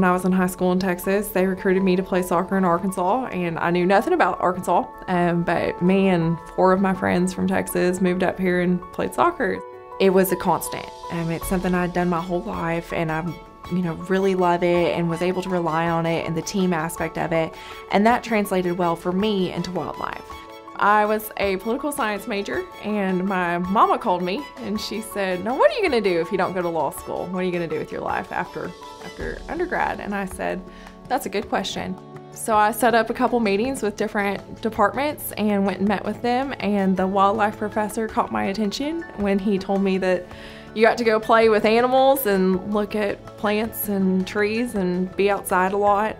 when I was in high school in Texas. They recruited me to play soccer in Arkansas, and I knew nothing about Arkansas. Um, but me and four of my friends from Texas moved up here and played soccer. It was a constant. Um, it's something I'd done my whole life, and I'm you know, really love it and was able to rely on it and the team aspect of it. And that translated well for me into wildlife. I was a political science major and my mama called me and she said, "Now what are you going to do if you don't go to law school? What are you going to do with your life after after undergrad?" And I said, "That's a good question." So I set up a couple meetings with different departments and went and met with them and the wildlife professor caught my attention when he told me that you got to go play with animals and look at plants and trees and be outside a lot.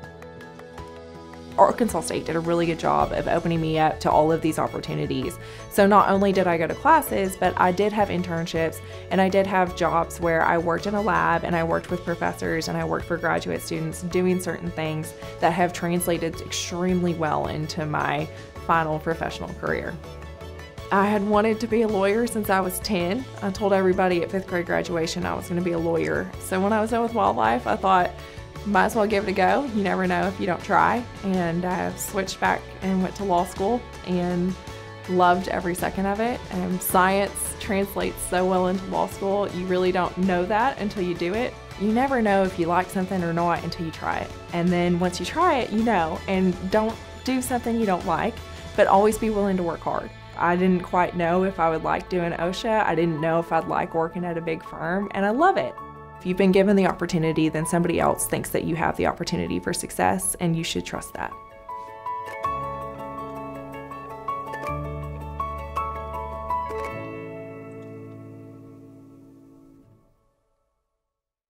Arkansas State did a really good job of opening me up to all of these opportunities. So not only did I go to classes, but I did have internships and I did have jobs where I worked in a lab and I worked with professors and I worked for graduate students doing certain things that have translated extremely well into my final professional career. I had wanted to be a lawyer since I was 10. I told everybody at fifth grade graduation I was going to be a lawyer. So when I was done with wildlife, I thought, might as well give it a go. You never know if you don't try. And I switched back and went to law school and loved every second of it. And science translates so well into law school. You really don't know that until you do it. You never know if you like something or not until you try it. And then once you try it, you know. And don't do something you don't like, but always be willing to work hard. I didn't quite know if I would like doing OSHA. I didn't know if I'd like working at a big firm, and I love it. If you've been given the opportunity, then somebody else thinks that you have the opportunity for success, and you should trust that.